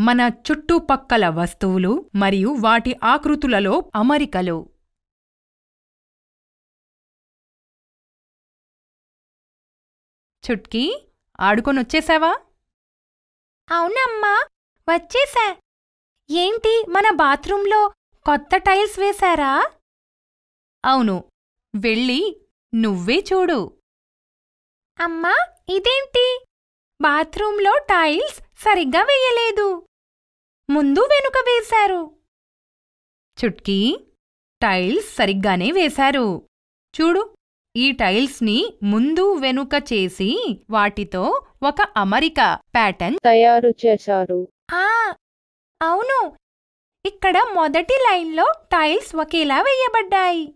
మన చుట్టుపక్కల వస్తువులు మరియు వాటి ఆకృతులలో అమరికలు. చుట్కీ ఆడుకొనొచ్చేశావా అవునమ్మా వచ్చేసా. ఏంటి మన బాత్రూంలో కొత్త టైల్స్ వేశారా? అవును వెళ్ళి నువ్వే చూడు. అమ్మా ఇదేంటి? బాత్రూంలో టైల్స్ సరిగ్గా వేయలేదు. ముందు వెనుక వేశారు. చుట్కీ టైల్స్ సరిగ్గానే వేశారు. చూడు ఈ టైల్స్ని ముందు వెనుక చేసి వాటితో ఒక అమరిక ప్యాటర్న్ తయారు చేశారు. ఆ అవును. ఇక్కడ మొదటి లైన్లో టైల్స్ ఒకేలా వేయబడ్డాయి.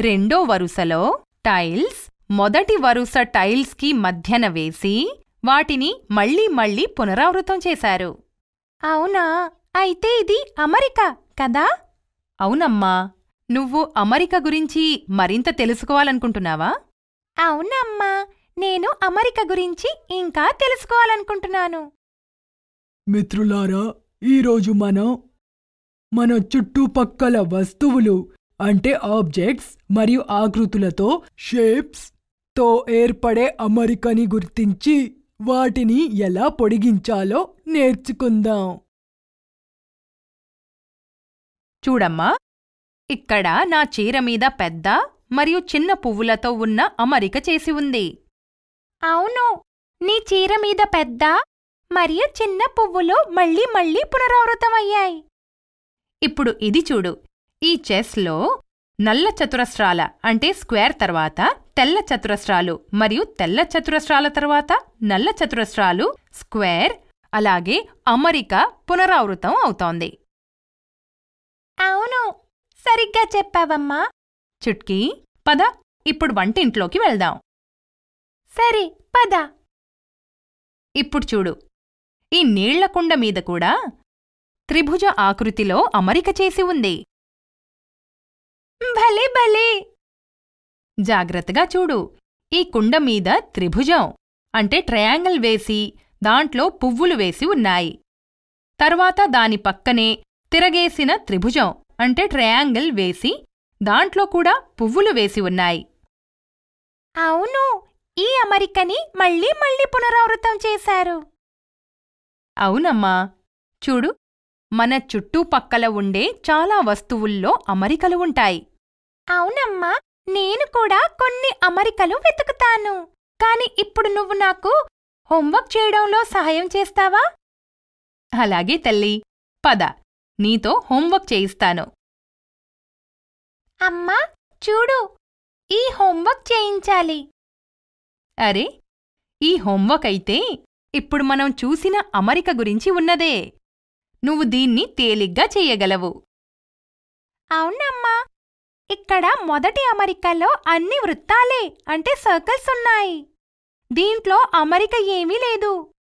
రెండో వరుసలో టైల్స్ మొదటి వరుస టైల్స్కి మధ్యన వేసి వాటిని మళ్ళీ మళ్ళీ పునరావృతం చేశారు. అవునా? అయితే ఇది అమరిక కదా? అవునమ్మా. నువ్వు అమరిక గురించి మరింత తెలుసుకోవాలనుకుంటున్నావా? అవునమ్మా. నేను అమరిక గురించి ఇంకా తెలుసుకోవాలనుకుంటున్నాను. మిత్రులారా ఈరోజు మనం మన చుట్టుపక్కల వస్తువులు అంటే ఆబ్జెక్ట్స్ మరియు ఆకృతులతో షేప్స్తో ఏర్పడే అమరికని గుర్తించి వాటిని ఎలా పొడిగించాలో నేర్చుకుందాం. చూడమ్మా ఇక్కడ నా చీర మీద పెద్ద మరియు చిన్న పువ్వులతో ఉన్న అమరిక చేసి ఉంది. అవును నీ చీర మీద పెద్ద మరియు చిన్న పువ్వులు మళ్ళీ మళ్ళీ పునరావృతమయ్యాయి. ఇప్పుడు ఇది చూడు ఈ చెస్లో నల్ల చతురస్రాల అంటే స్క్వేర్ తర్వాత తెల్ల చతురస్రాలు మరియు తెల్ల చతురస్రాల తర్వాత నల్ల చతురస్రాలు స్క్వేర్ అలాగే అమరిక పునరావృతం అవుతోంది. అవును సరిగ్గా చెప్పావమ్మా. చుట్కీ పద ఇప్పుడు వంటింట్లోకి వెళ్దాం. సరే పద. ఇప్పుడు చూడు ఈ నీళ్ళ కుండ మీద కూడా త్రిభుజ ఆకృతిలో అమరిక చేసి ఉంది. భలే భలే. జాగ్రత్తగా చూడు. ఈ కుండ మీద త్రిభుజం అంటే ట్రయాంగిల్ వేసి దాంట్లో పువ్వులు వేసి ఉన్నాయి. తర్వాత దాని పక్కనే తిరగేసిన త్రిభుజం అంటే ట్రయాంగిల్ వేసి దాంట్లో కూడా పువ్వులు వేసి ఉన్నాయి. అవును. ఈ అమరికని మళ్ళీ మళ్ళీ పునరావృతం చేశారు. అవునమ్మా. చూడు మన చుట్టుపక్కల ఉండే చాలా వస్తువుల్లో అమరికలు ఉంటాయి. అవునమ్మా నేను కూడా కొన్ని అమరికలు వెతుకుతాను. కాని ఇప్పుడు నువ్వు నాకు హోంవర్క్ చేయడంలో సహాయం చేస్తావా? అలాగే తల్లి. పద నీతో హోంవర్క్ చేయిస్తాను. అమ్మా చూడు ఈ హోంవర్క్ చేయించాలి. అరే ఈ హోంవర్క్ అయితే ఇప్పుడు మనం చూసిన అమరిక గురించి ఉన్నదే. నువ్వు దీన్ని తేలిగ్గా చెయ్యగలవు అవునమ్మా ఇక్కడ మొదటి అమరికలో అన్ని వృత్తాలే అంటే సర్కిల్స్ ఉన్నాయి. దీంట్లో అమరిక ఏమీ లేదు.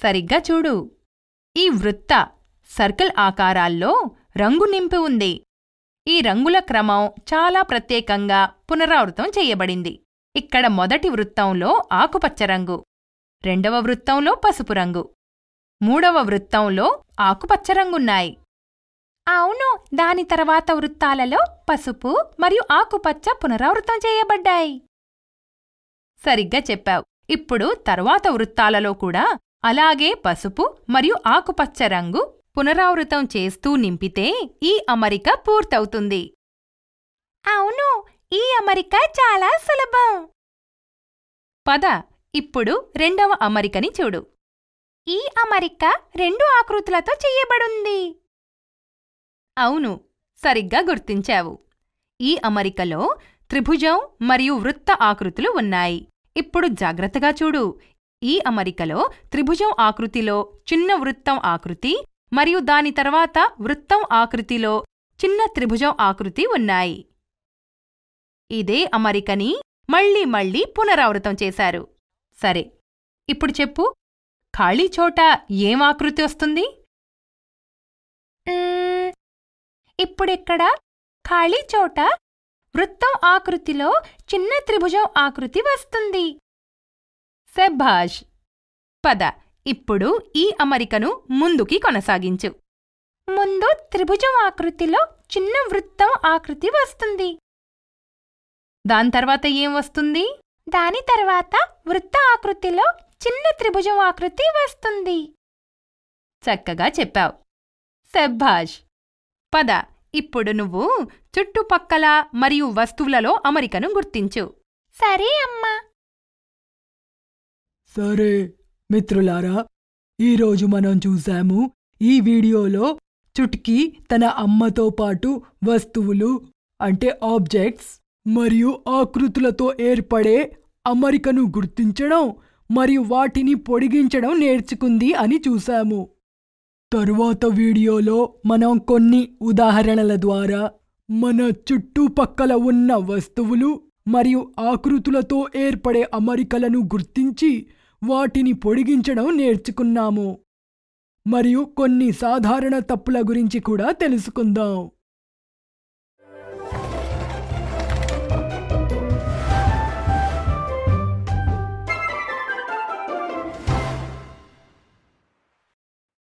సరిగ్గా చూడు. ఈ వృత్త సర్కిల్ ఆకారాల్లో రంగు నింపి ఉంది. ఈ రంగుల క్రమం చాలా ప్రత్యేకంగా పునరావృతం చెయ్యబడింది ఇక్కడ మొదటి వృత్తంలో ఆకుపచ్చ రంగు రెండవ వృత్తంలో పసుపు రంగు మూడవ వృత్తంలో ఆకుపచ్చ రంగున్నాయి. అవును దాని తర్వాత వృత్తాలలో పసుపు మరియు ఆకుపచ్చ పునరావృతం చేయబడ్డాయి. సరిగ్గా చెప్పావు. ఇప్పుడు తరువాత వృత్తాలలో కూడా అలాగే పసుపు మరియు ఆకుపచ్చ రంగు పునరావృతం చేస్తూ నింపితే ఈ అమరిక పూర్తవుతుంది. అవును ఈ అమరిక చాలా సులభం. పద ఇప్పుడు రెండవ అమరికని చూడు. ఈ అమరిక రెండు ఆకృతులతో చేయబడుంది. అవును సరిగ్గా గుర్తించావు. ఈ అమరికలో త్రిభుజం మరియు వృత్త ఆకృతులు ఉన్నాయి. ఇప్పుడు జాగ్రత్తగా చూడు. ఈ అమరికలో త్రిభుజం ఆకృతిలో చిన్న వృత్తం ఆకృతి మరియు దాని తర్వాత వృత్తం ఆకృతిలో చిన్న త్రిభుజం ఆకృతి ఉన్నాయి. ఇదే అమరికని మళ్ళీ మళ్ళీ పునరావృతం చేశారు. సరే ఇప్పుడు చెప్పు. ఖాళీ చోట ఏం ఆకృతి వస్తుంది? ఇప్పుడిక్కడ? ఖాళీ చోట? వృత్తం ఆకృతిలో చిన్న త్రిభుజం ఆకృతి వస్తుంది. శభాష్! పద ఇప్పుడు ఈ అమరికను ముందుకి కొనసాగించు. ముందు త్రిభుజం ఆకృతిలో చిన్న వృత్తం ఆకృతి వస్తుంది. దాని తర్వాత ఏం వస్తుంది? దాని తర్వాత వృత్త ఆకృతిలో చిన్న త్రిభుజం ఆకృతి వస్తుంది. చక్కగా చెప్పావు. శభాష్! పద. ఇప్పుడు నువ్వు చుట్టుపక్కల మరియు వస్తువులలో అమరికను గుర్తించు. సరే అమ్మా. సరే మిత్రులారా ఈరోజు మనం చూశాము ఈ వీడియోలో చుట్కీ తన అమ్మతో పాటు వస్తువులు అంటే ఆబ్జెక్ట్స్ మరియు ఆకృతులతో ఏర్పడే అమరికను గుర్తించడం మరియు వాటిని పొడిగించడం నేర్చుకుంది అని చూశాము. తరువాత వీడియోలో మనం కొన్ని ఉదాహరణల ద్వారా మన చుట్టుపక్కల ఉన్న వస్తువులు మరియు ఆకృతులతో ఏర్పడే అమరికలను గుర్తించి వాటిని పొడిగించడం నేర్చుకున్నాము. మరియు కొన్ని సాధారణ తప్పుల గురించి కూడా తెలుసుకుందాం.